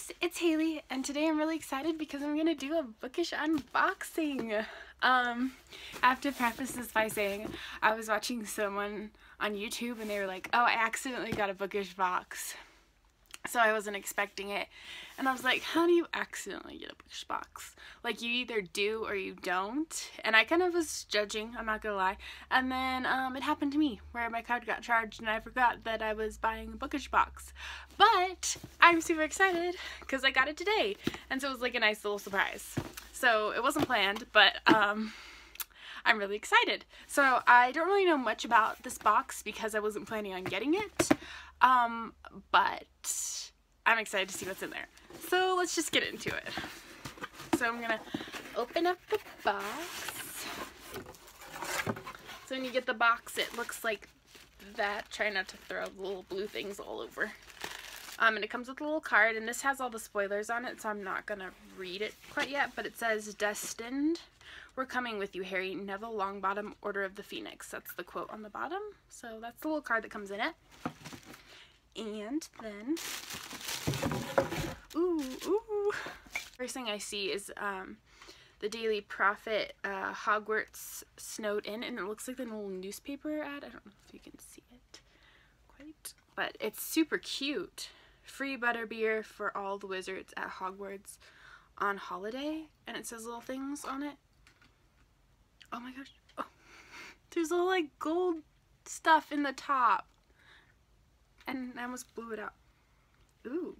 guys, it's Haley and today I'm really excited because I'm gonna do a bookish unboxing. Um, I have to preface this by saying I was watching someone on YouTube and they were like, oh I accidentally got a bookish box so I wasn't expecting it. And I was like, how do you accidentally get a bookish box? Like, you either do or you don't. And I kind of was judging, I'm not gonna lie. And then um, it happened to me, where my card got charged and I forgot that I was buying a bookish box. But I'm super excited because I got it today. And so it was like a nice little surprise. So it wasn't planned, but um, I'm really excited. So I don't really know much about this box because I wasn't planning on getting it. Um, but I'm excited to see what's in there. So let's just get into it. So I'm gonna open up the box. So when you get the box, it looks like that. Try not to throw little blue things all over. Um, and it comes with a little card, and this has all the spoilers on it, so I'm not gonna read it quite yet, but it says, Destined, we're coming with you, Harry, Neville Longbottom, Order of the Phoenix. That's the quote on the bottom, so that's the little card that comes in it. And then, ooh, ooh. First thing I see is um, the Daily Prophet uh, Hogwarts Snowed In, and it looks like the little newspaper ad. I don't know if you can see it quite, but it's super cute. Free butterbeer for all the wizards at Hogwarts on holiday, and it says little things on it. Oh my gosh. Oh. There's little like gold stuff in the top and I almost blew it up. Ooh,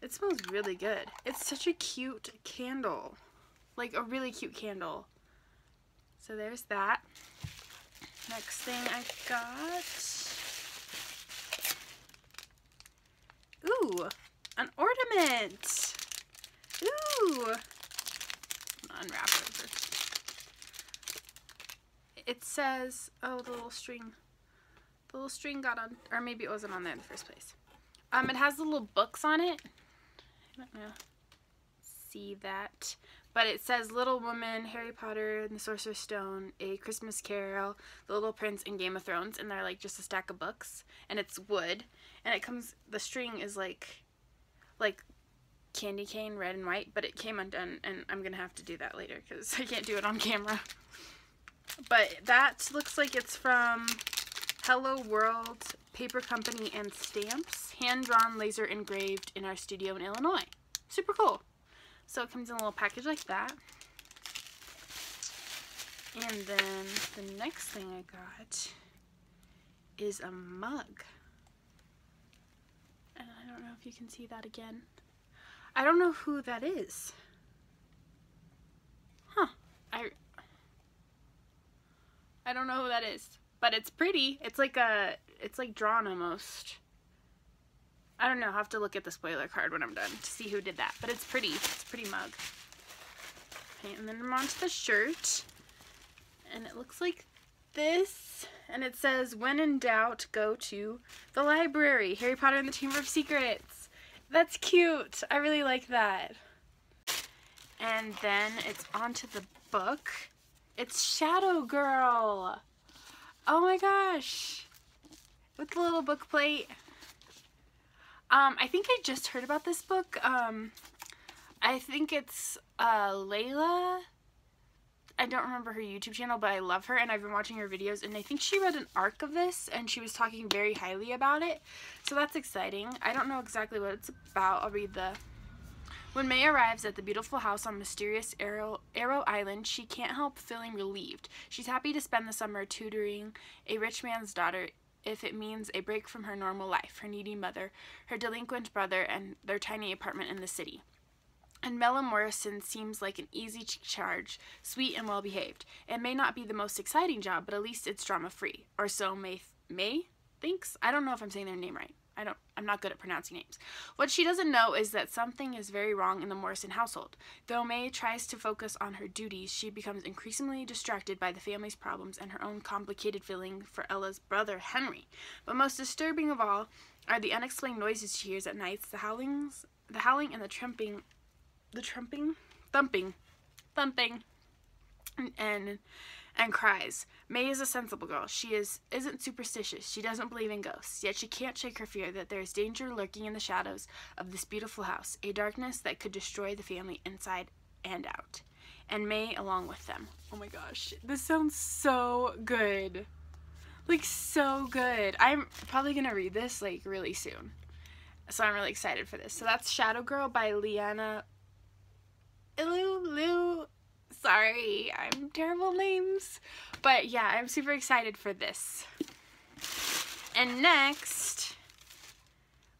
it smells really good. It's such a cute candle, like a really cute candle. So there's that. Next thing I got, ooh, an ornament. Ooh, unwrap it. It says, oh, the little string the little string got on, or maybe it wasn't on there in the first place. Um, it has the little books on it. I don't know. See that. But it says Little Woman, Harry Potter and the Sorcerer's Stone, A Christmas Carol, The Little Prince, and Game of Thrones. And they're like just a stack of books. And it's wood. And it comes, the string is like, like candy cane, red and white. But it came undone and I'm going to have to do that later because I can't do it on camera. But that looks like it's from Hello World Paper Company and Stamps, hand-drawn laser engraved in our studio in Illinois. Super cool. So it comes in a little package like that. And then the next thing I got is a mug. And I don't know if you can see that again. I don't know who that is. Huh. I I don't know who that is but it's pretty. It's like a, it's like drawn almost. I don't know, I'll have to look at the spoiler card when I'm done to see who did that, but it's pretty. It's pretty mug. Okay, and then I'm on to the shirt, and it looks like this, and it says, when in doubt, go to the library, Harry Potter and the Chamber of Secrets. That's cute. I really like that. And then it's onto the book. It's Shadow Girl. Oh my gosh. With the little book plate. Um, I think I just heard about this book. Um, I think it's uh, Layla. I don't remember her YouTube channel, but I love her and I've been watching her videos and I think she read an arc of this and she was talking very highly about it. So that's exciting. I don't know exactly what it's about. I'll read the when Mae arrives at the beautiful house on mysterious Arrow, Arrow Island, she can't help feeling relieved. She's happy to spend the summer tutoring a rich man's daughter if it means a break from her normal life, her needy mother, her delinquent brother, and their tiny apartment in the city. And Mella Morrison seems like an easy charge, sweet and well behaved. It may not be the most exciting job, but at least it's drama free. Or so Mae, Mae thinks? I don't know if I'm saying their name right. I don't, I'm not good at pronouncing names. What she doesn't know is that something is very wrong in the Morrison household. Though Mae tries to focus on her duties, she becomes increasingly distracted by the family's problems and her own complicated feeling for Ella's brother, Henry. But most disturbing of all are the unexplained noises she hears at nights, the howlings, the howling and the trumping, the trumping, thumping, thumping, and and cries. Mae is a sensible girl. She is isn't superstitious. She doesn't believe in ghosts. Yet she can't shake her fear that there is danger lurking in the shadows of this beautiful house, a darkness that could destroy the family inside and out. And Mae along with them. Oh my gosh, this sounds so good. Like so good. I'm probably gonna read this like really soon. So I'm really excited for this. So that's Shadow Girl by Liana Ilu Lu sorry, I'm terrible names. But yeah, I'm super excited for this. And next,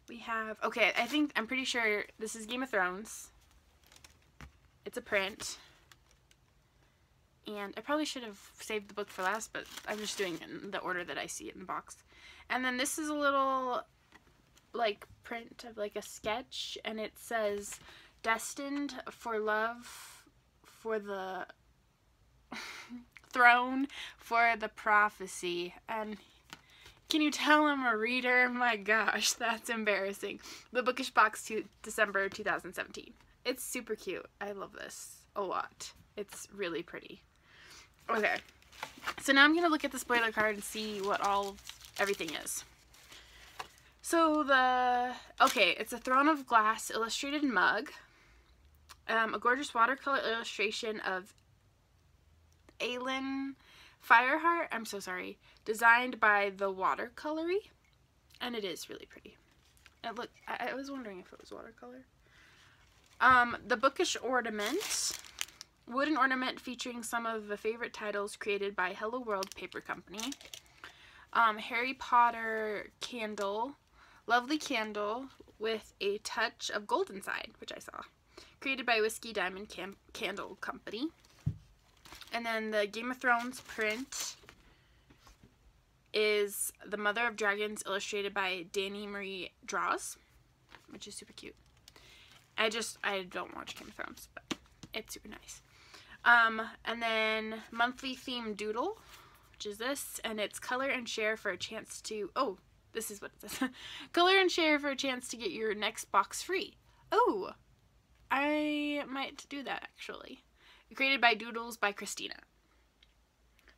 we have, okay, I think, I'm pretty sure this is Game of Thrones. It's a print. And I probably should have saved the book for last, but I'm just doing it in the order that I see it in the box. And then this is a little, like, print of, like, a sketch, and it says, Destined for Love for the throne for the prophecy. And can you tell I'm a reader? My gosh, that's embarrassing. The Bookish Box to December 2017. It's super cute. I love this a lot. It's really pretty. Okay, so now I'm going to look at the spoiler card and see what all everything is. So the, okay, it's a Throne of Glass illustrated mug um, a gorgeous watercolor illustration of Aelin Fireheart. I'm so sorry. Designed by the Watercolory. And it is really pretty. It look. I, I was wondering if it was watercolor. Um, the Bookish Ornament. Wooden ornament featuring some of the favorite titles created by Hello World Paper Company. Um, Harry Potter candle. Lovely candle with a touch of gold inside, which I saw created by Whiskey Diamond Cam Candle Company. And then the Game of Thrones print is The Mother of Dragons illustrated by Danny Marie Draws, which is super cute. I just, I don't watch Game of Thrones, but it's super nice. Um, and then monthly theme doodle, which is this, and it's color and share for a chance to, oh, this is what it says. color and share for a chance to get your next box free. Oh, I might do that actually. Created by Doodles by Christina.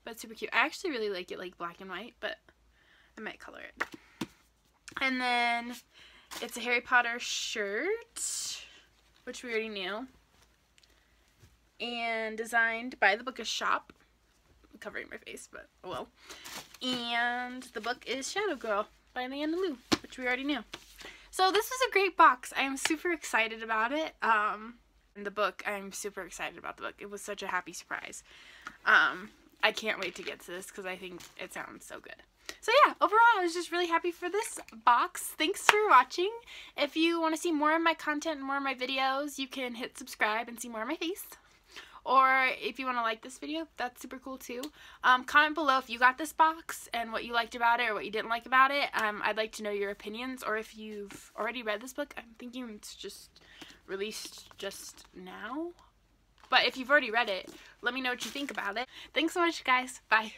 But super cute. I actually really like it like black and white, but I might color it. And then it's a Harry Potter shirt, which we already knew. And designed by the Bookish Shop. I'm covering my face, but oh well. And the book is Shadow Girl by Liana Liu, which we already knew. So this was a great box. I am super excited about it. Um, the book, I'm super excited about the book. It was such a happy surprise. Um, I can't wait to get to this because I think it sounds so good. So yeah, overall, I was just really happy for this box. Thanks for watching. If you want to see more of my content and more of my videos, you can hit subscribe and see more of my face. Or if you want to like this video, that's super cool too. Um, comment below if you got this box and what you liked about it or what you didn't like about it. Um, I'd like to know your opinions. Or if you've already read this book, I'm thinking it's just released just now. But if you've already read it, let me know what you think about it. Thanks so much, guys. Bye.